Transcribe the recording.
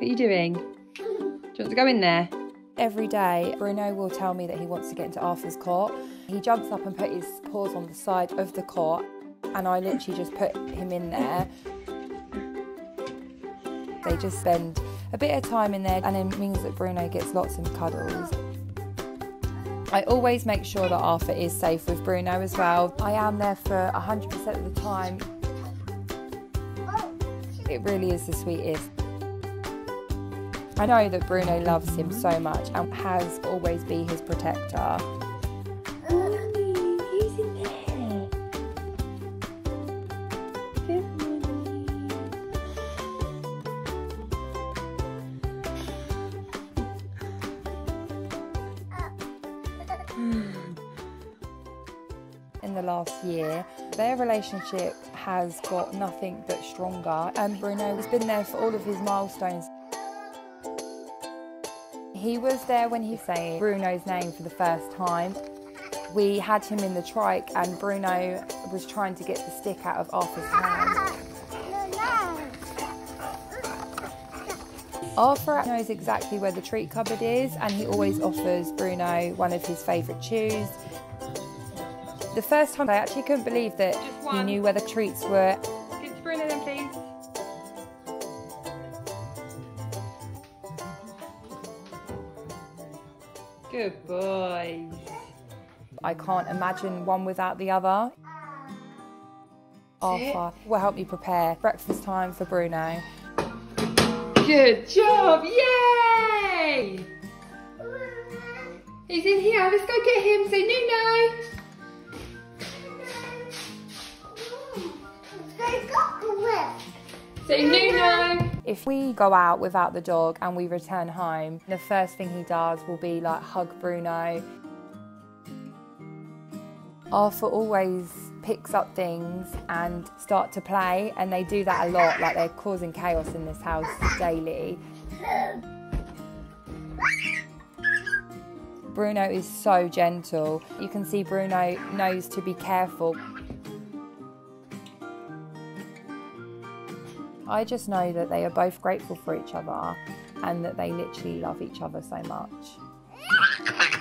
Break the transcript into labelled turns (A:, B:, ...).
A: What are you doing? Do you want to go in there?
B: Every day, Bruno will tell me that he wants to get into Arthur's cot. He jumps up and put his paws on the side of the cot, and I literally just put him in there. They just spend a bit of time in there, and it means that Bruno gets lots of cuddles. I always make sure that Arthur is safe with Bruno as well. I am there for 100% of the time. It really is the sweetest. I know that Bruno loves him so much and has always been his protector.
A: In
B: the last year. Their relationship has got nothing but stronger. and Bruno has been there for all of his milestones. He was there when he sang Bruno's name for the first time. We had him in the trike, and Bruno was trying to get the stick out of Arthur's hand. Arthur knows exactly where the treat cupboard is, and he always offers Bruno one of his favourite chews. The first time I actually couldn't believe that he knew where the treats were.
A: Good boy.
B: I can't imagine one without the other. Arthur will help me prepare breakfast time for Bruno.
A: Good job! Yay! He's in here. Let's go get him. Say Nuno. Say Nuno.
B: If we go out without the dog and we return home, the first thing he does will be like hug Bruno. Arthur always picks up things and start to play, and they do that a lot, like they're causing chaos in this house daily. Bruno is so gentle. You can see Bruno knows to be careful. I just know that they are both grateful for each other and that they literally love each other so much.